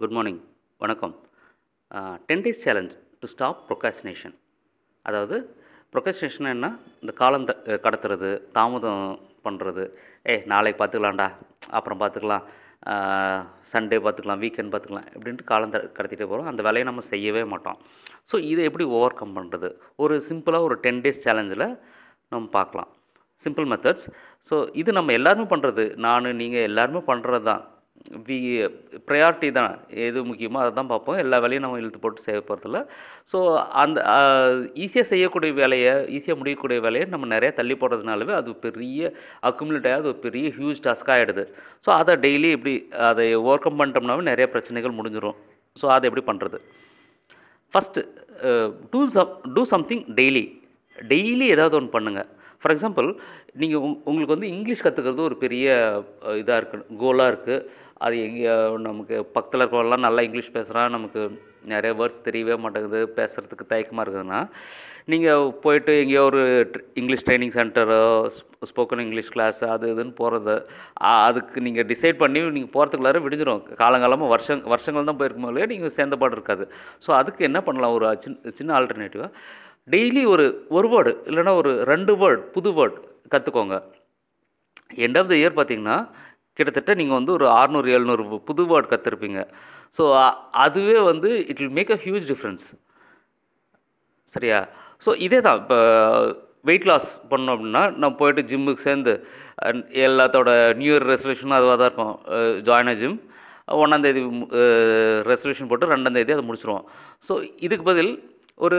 Good morning வணக்கம். Ten days challenge to stop procrastination அதாவது procrastination என்ன? இந்த காலம் த கடத்துறது தாமதம் பண்ணுறது ஏய் நாளைக்கு பார்த்துக்கலாம்டா அப்புறம் பார்த்துக்கலாம். சண்டே பார்த்துக்கலாம் வீக்கெண்ட் பார்த்துக்கலாம் இப்படின்ட்டு காலம் த கடத்திட்டே போகிறோம் அந்த வேலையை நம்ம செய்யவே மாட்டோம். ஸோ இதை எப்படி ஓவர் கம் பண்ணுறது ஒரு சிம்பிளாக ஒரு டென் டேஸ் சேலஞ்சில் நம்ம பார்க்கலாம். சிம்பிள் மெத்தட்ஸ் ஸோ இது நம்ம எல்லாருமே பண்ணுறது நான் நீங்கள் எல்லாருமே பண்ணுறது தான் வி ப்ரையாரிட்டி தான். எது முக்கியமோ அதை தான் பார்ப்போம். எல்லா வேலையும் நம்ம இழுத்து போட்டு செய்ய போகிறதில்ல ஸோ அந்த ஈஸியாக செய்யக்கூடிய வேலையை ஈஸியாக முடியக்கூடிய வேலையை நம்ம நிறைய தள்ளி போடுறதுனாலவே அது பெரிய அக்குமுலேட் ஆகி அது ஒரு பெரிய ஹியூஜ் டாஸ்க்காக ஆகிடுது ஸோ அதை டெய்லி எப்படி அதை ஓவர் கம் பண்ணிட்டோம்னாவே நிறைய பிரச்சனைகள் முடிஞ்சிடும் ஸோ அதை எப்படி பண்ணுறது first do some do something daily daily ஏதாவது ஒன்று பண்ணுங்கள் ஃபார் எக்ஸாம்பிள் நீங்கள் உங் உங்களுக்கு வந்து இங்கிலீஷ் கற்றுக்கிறது ஒரு பெரிய இதாக இருக்குது கோலாக இருக்குது அது எங்கே நமக்கு பக்கத்தில் இருக்கிறவெல்லாம் நல்லா இங்கிலீஷ் பேசுகிறான் நமக்கு நிறைய வேர்ட்ஸ் தெரியவே மாட்டேங்குது பேசுகிறதுக்கு தயக்கமாக இருக்குதுன்னா நீங்கள் போயிட்டு எங்கேயோ ஒரு இங்கிலீஷ் ட்ரைனிங் சென்டரோ ஸ்போக்கன் இங்கிலீஷ் கிளாஸ் அது இதுன்னு போகிறது அதுக்கு நீங்கள் டிசைட் பண்ணி நீங்கள் போகிறதுக்குள்ளார விடிஞ்சிடும் காலங்காலமாக வருஷம் வருஷங்கள் தான் போயிருக்கும் இல்லையா நீங்கள் சேர்ந்த பாடு இருக்காது. ஸோ அதுக்கு என்ன பண்ணலாம்? ஒரு சின்ன சின்ன ஆல்டர்னேட்டிவாக டெய்லி ஒரு ஒரு வேர்டு இல்லைன்னா ஒரு ரெண்டு வேர்டு புது வேர்டு கற்றுக்கோங்க எண்ட் ஆஃப் த இயர் பார்த்தீங்கன்னா கிட்டத்தட்ட நீங்கள் வந்து ஒரு அறநூறு எழுநூறு புது வேர்டு கற்றுருப்பீங்க ஸோ அதுவே வந்து it will make a huge difference சரியா? ஸோ இதே தான் இப்போ வெயிட் லாஸ் பண்ணோம் அப்படின்னா நம்ம போயிட்டு ஜிம்முக்கு சேர்ந்து எல்லாத்தோட நியூ இயர் ரெசல்யூஷனும் அதுவாக தான் இருக்கும். ஜாயின் அ ஜிம் ஒன்றாந்தேதி ரெசல்யூஷன் போட்டு ரெண்டாந்தேதி அதை முடிச்சிருவோம். ஸோ இதுக்கு பதில் ஒரு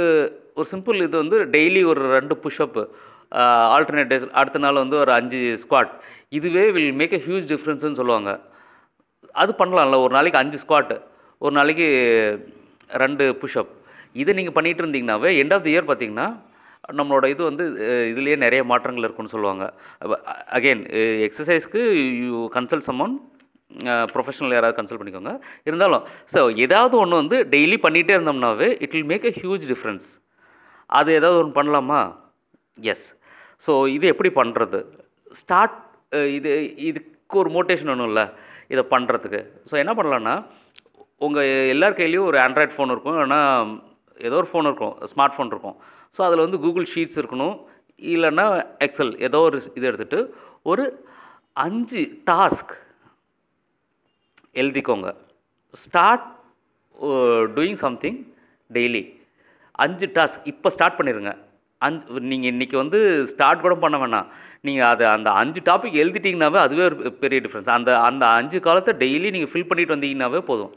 ஒரு சிம்பிள் இது வந்து டெய்லி ஒரு ரெண்டு புஷ்அப்பு ஆல்டர்னேட் டேஸ் அடுத்த நாள் வந்து ஒரு அஞ்சு ஸ்குவாட் இதுவே வில் மேக் எ ஹியூஜ் டிஃப்ரென்ஸ்னு சொல்லுவாங்க. அது பண்ணலாம்ல ஒரு நாளைக்கு அஞ்சு ஸ்குவாட்டு ஒரு நாளைக்கு ரெண்டு புஷ்அப் இதை நீங்கள் பண்ணிகிட்டு இருந்தீங்கன்னாவே எண்ட் ஆஃப் தி இயர் பார்த்தீங்கன்னா நம்மளோட இது வந்து இதுலேயே நிறைய மாற்றங்கள் இருக்குன்னு சொல்லுவாங்க. அகெயின் எக்ஸசைஸ்க்கு யூ கன்சல்ட் சம்மன் ப்ரொஃபஷனல் யாராவது கன்சல்ட் பண்ணிக்கோங்க. இருந்தாலும் ஸோ ஏதாவது ஒன்று வந்து டெய்லி பண்ணிகிட்டே இருந்தோம்னாவே it will make a huge difference அது ஏதாவது ஒன்று பண்ணலாமா? எஸ் ஸோ இது எப்படி பண்ணுறது ஸ்டார்ட் இது இதுக்கு ஒரு மோட்டிவேஷன் ஒன்றும் இல்லை இதை பண்ணுறதுக்கு ஸோ என்ன பண்ணலான்னா உங்கள் எல்லார் கையிலையும் ஒரு ஆண்ட்ராய்ட் ஃபோன் இருக்கும் ஏன்னா ஏதோ ஒரு ஃபோன் இருக்கும் ஸ்மார்ட் ஃபோன் இருக்கும். ஸோ அதில் வந்து கூகுள் ஷீட்ஸ் இருக்கணும் இல்லைன்னா எக்ஸல் ஏதோ ஒரு இது எடுத்துகிட்டு ஒரு அஞ்சு டாஸ்க் எழுதிக்கோங்க. ஸ்டார்ட் டூயிங் சம்திங் டெய்லி அஞ்சு டாஸ்க் இப்போ ஸ்டார்ட் பண்ணிடுங்க அஞ்சு நீங்கள் இன்றைக்கி வந்து ஸ்டார்ட் கூட பண்ண வேணாம். நீங்கள் அதை அந்த அஞ்சு டாபிக் எழுதிட்டிங்கனாவே அதுவே ஒரு பெரிய டிஃப்ரென்ஸ் அந்த அந்த அஞ்சு காலத்தை டெய்லி நீங்கள் ஃபில் பண்ணிட்டு வந்தீங்கன்னாவே போதும்.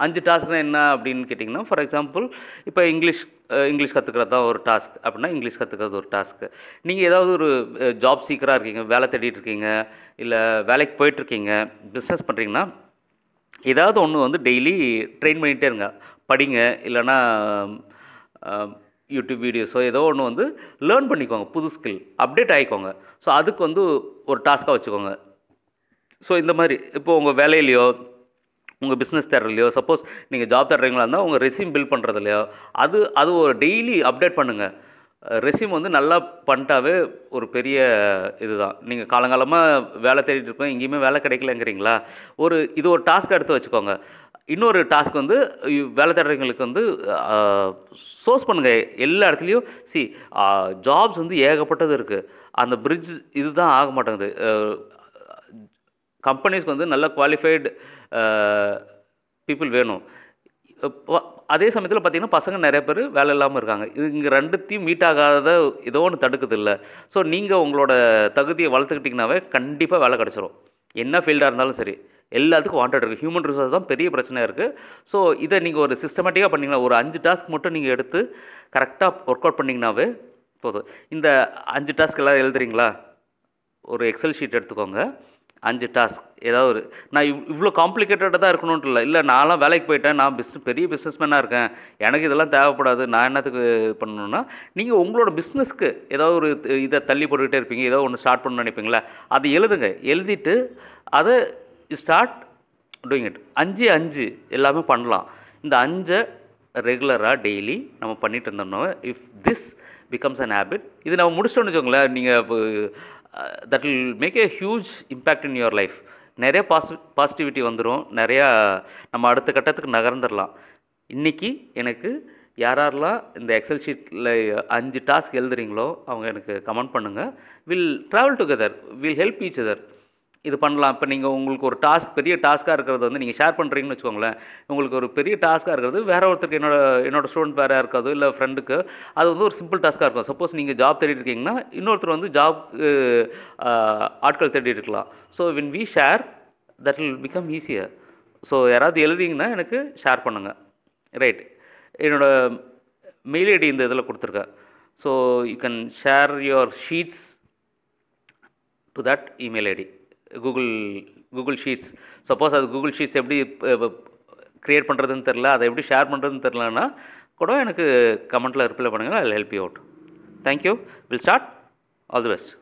அஞ்சு டாஸ்க்னா என்ன அப்படின்னு கேட்டிங்கன்னா ஃபார் எக்ஸாம்பிள் இப்போ இங்கிலீஷ் இங்கிலீஷ் கற்றுக்கிறது தான் ஒரு டாஸ்க் அப்படின்னா இங்கிலீஷ் கற்றுக்கிறது ஒரு டாஸ்க்கு நீங்கள் ஏதாவது ஒரு ஜாப் சீக்கராக இருக்கீங்க வேலை தேடிட்டு இருக்கீங்க இல்லை வேலைக்கு போயிட்டுருக்கீங்க பிஸ்னஸ் பண்ணுறீங்கன்னா ஏதாவது ஒன்று வந்து டெய்லி ட்ரெயின் பண்ணிகிட்டே இருங்க. படிங்க இல்லைன்னா யூடியூப் வீடியோஸோ ஏதோ ஒன்று வந்து லேர்ன் பண்ணிக்கோங்க புது ஸ்கில் அப்டேட் ஆகிக்கோங்க ஸோ அதுக்கு வந்து ஒரு டாஸ்க்காக வச்சுக்கோங்க. ஸோ இந்த மாதிரி இப்போ உங்கள் வேலையிலையோ உங்கள் பிஸ்னஸ் தேடுறலையோ சப்போஸ் நீங்கள் ஜாப் தேடுறீங்களா இருந்தால் உங்கள் ரெசியூம் பில்ட் பண்ணுறதுலையோ அது அது ஒரு டெய்லி அப்டேட் பண்ணுங்கள் ரெசியூம் வந்து நல்லா பண்ணிட்டாவே ஒரு பெரிய இதுதான். நீங்கள் காலங்காலமாக வேலை தேடிட்டு இருக்கோம் எங்கேயுமே வேலை கிடைக்கலங்கிறீங்களா? ஒரு இது ஒரு டாஸ்க் எடுத்து வச்சுக்கோங்க. இன்னொரு டாஸ்க் வந்து வேலை தேடுறவங்களுக்கு வந்து சோர்ஸ் பண்ணுங்கள் எல்லா இடத்துலையும் சி ஜாப்ஸ் வந்து ஏகப்பட்டது இருக்குது அந்த பிரிட்ஜ் இதுதான் ஆக மாட்டேங்குது. கம்பெனிஸ்க்கு வந்து நல்ல குவாலிஃபைடு பீப்புள் வேணும். அதே சமயத்தில் பார்த்தீங்கன்னா பசங்க நிறைய பேர் வேலை இல்லாமல் இருக்காங்க. இது இங்கே ரெண்டுத்தையும் மீட் ஆகாத ஏதோ ஒன்று தடுக்குது இல்லை. ஸோ நீங்கள் உங்களோட தகுதியை வளர்த்துக்கிட்டிங்கனாவே கண்டிப்பாக வேலை கிடச்சிரும். என்ன ஃபீல்டாக இருந்தாலும் சரி. எல்லாத்துக்கும் வாண்டட் இருக்குது ஹியூமன் ரிசோர்ஸ் தான் பெரிய பிரச்சனையாக இருக்குது ஸோ இதை நீங்கள் ஒரு சிஸ்டமேட்டிக்காக பண்ணிங்கன்னா ஒரு அஞ்சு டாஸ்க் மட்டும் நீங்கள் எடுத்து கரெக்டாக ஒர்க் அவுட் பண்ணிங்கனாவே போதும். இந்த அஞ்சு டாஸ்க் எல்லாம் எழுதுறீங்களா? ஒரு எக்ஸல் ஷீட் எடுத்துக்கோங்க. அஞ்சு டாஸ்க் ஏதாவது ஒரு நான் இவ் இவ்வளோ காம்ப்ளிகேட்டடாக தான் இருக்கணும்ட்டு இல்லை. இல்லை நான்லாம் வேலைக்கு போயிட்டேன். நான் பிஸ்னஸ் பெரிய பிஸ்னஸ்மேனாக இருக்கேன். எனக்கு இதெல்லாம் தேவைப்படாது. நான் என்னத்துக்கு பண்ணணும்னா நீங்கள் உங்களோட பிஸ்னஸ்க்கு ஏதாவது ஒரு இதை தள்ளி போட்டுக்கிட்டே இருப்பீங்க. ஏதோ ஒன்று ஸ்டார்ட் பண்ணணும்னு நினைப்பீங்களா? அதை எழுதுங்க. எழுதிட்டு அதை ஸ்டார்ட் டூயிங் இட் அஞ்சு அஞ்சு எல்லாமே பண்ணலாம். இந்த அஞ்சை ரெகுலராக டெய்லி நம்ம பண்ணிட்டு இருந்தோம்னா if this becomes an habit இது நம்ம முடிச்சிட்டோம்னு வச்சுக்கோங்களேன் நீங்கள் that will make a huge impact in your life நிறைய பாசி பாசிட்டிவிட்டி வந்துடும் நிறையா நம்ம அடுத்த கட்டத்துக்கு நகர்ந்துடலாம். இன்றைக்கி எனக்கு யார் யாரெல்லாம் இந்த எக்ஸல் ஷீட்டில் அஞ்சு டாஸ்க் எழுதுறீங்களோ அவங்க எனக்கு கமெண்ட் பண்ணுங்கள் we'll travel together we'll help each other இது பண்ணலாம். இப்போ நீங்கள் உங்களுக்கு ஒரு டாஸ்க் பெரிய டாஸ்க்காக இருக்கிறது வந்து நீங்கள் ஷேர் பண்ணுறீங்கன்னு வச்சுக்கோங்களேன். உங்களுக்கு ஒரு பெரிய டாஸ்க்காக இருக்கிறது வேறு ஒருத்தருக்கு என்னோட என்னோட ஸ்டூடெண்ட் வேறு இருக்காது இல்லை ஃப்ரெண்டுக்கு அது வந்து ஒரு சிம்பிள் டாஸ்க்காக இருக்கும் சப்போஸ் நீங்கள் ஜாப் தேடி இருக்கீங்கன்னா இன்னொருத்தர் வந்து ஜாப் ஆட்கள் தேடி இருக்கலாம். So when we share that will become easier so யாராவது எழுதிங்கன்னா எனக்கு ஷேர் பண்ணுங்கள் ரைட் என்னோடய மெயில் ஐடி இந்த இதில் கொடுத்துருக்கேன். So you can share your sheets to that email ID Google Google sheets. Suppose அது கூகுள் ஷீட்ஸ் எப்படி க்ரியேட் பண்ணுறதுன்னு தெரில அதை எப்படி ஷேர் பண்ணுறதுன்னு தெரிலன்னா கூட எனக்கு கமெண்ட்டில் ரிப்ளை பண்ணுங்கள் I help you out thank you we'll start all the best